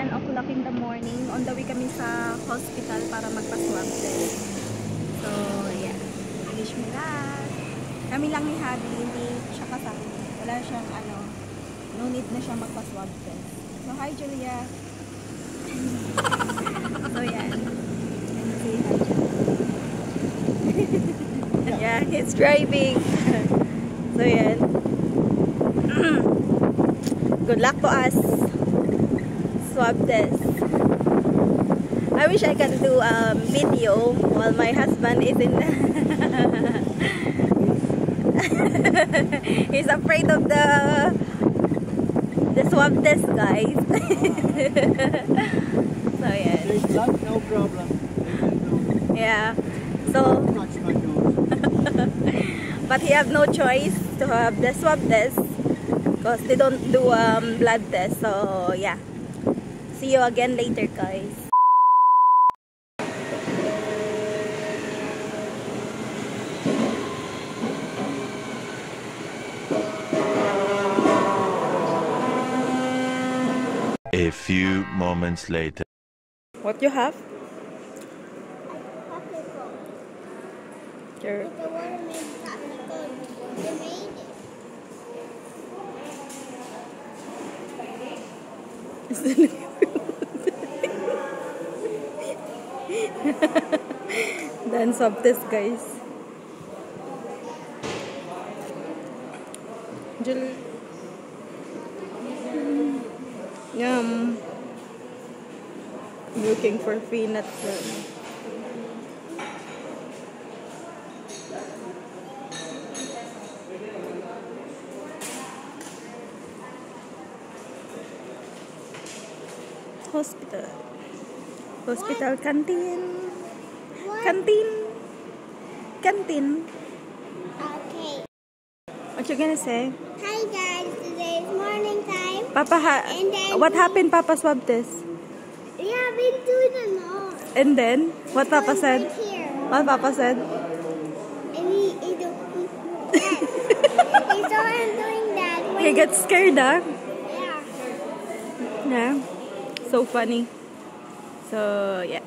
10 o'clock in the morning. On the way kami sa hospital para magpa-swab test. So, yeah. Wish me luck. Kami lang ni Habi, hindi siya kasama. Wala siyang ano, no need na siya magpa-swab test. So, hi Julia. so, yan. And say hi, yeah, he's driving. so, yan. Good luck to us. Swab test. I wish I can do a video while my husband is in. He's afraid of the the swab test, guys. so yeah, There's blood, no problem. They can do yeah. So, touch my nose. but he have no choice to have the swab test because they don't do um, blood test. So yeah. See you again later, guys. A few moments later. What you have? Your The water made popsicle. They made it. dance of this, guys. Jul. Yum. Looking for peanut butter. Hospital. Hospital canteen. What? Canteen. Canteen. Okay. What you gonna say? Hi guys, today is morning time. Papa, ha- And then- what happened? Papa swab test. We have been doing a lot. And then, what Papa said? Right here. What Papa said? And he, he, do, he, yes. he saw him doing that. When, He gets scared, ah. yeah. Yeah. So funny. So, yeah.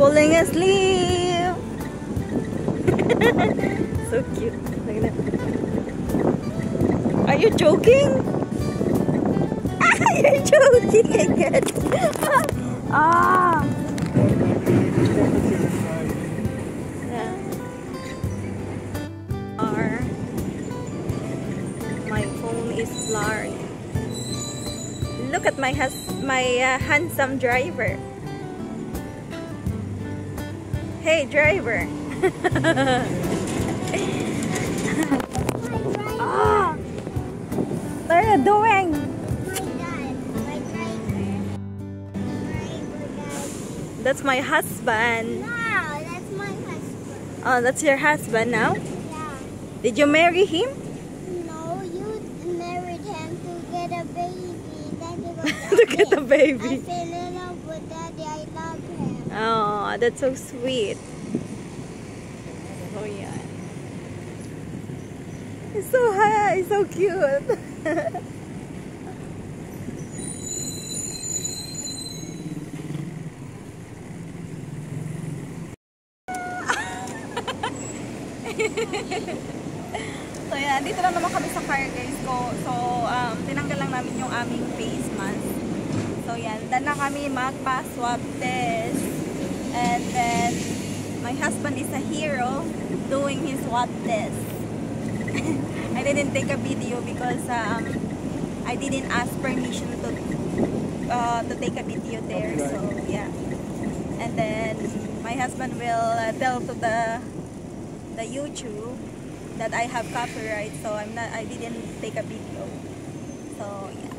Falling asleep. so cute. That. Are you joking? You're joking, guess. ah. My phone is blurry. Look at my my uh, handsome driver. Hey driver. ah, what are you doing? My dad, my driver. Driver. That's my husband. No, that's my husband. Oh, that's your husband now? Yeah. Did you marry him? No, you married him to get a baby. Then you go to get a baby. Oh, that's so sweet. Oh yeah. It's so high, it's so cute. so yeah, dito lang naman kami sa car guys ko. So, um, tinanggal lang namin yung aming face mask. So yan, dan na kami magpa-swab test. And then, my husband is a hero doing his swab test. I didn't take a video because um, I didn't ask permission to uh, to take a video there. So yeah. And then my husband will uh, tell to the the YouTube that I have copyright, so I'm not. I didn't take a video. So yeah.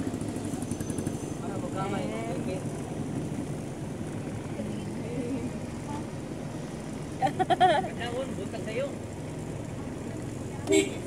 And- Kadaon, butang sa'yo. Thank you.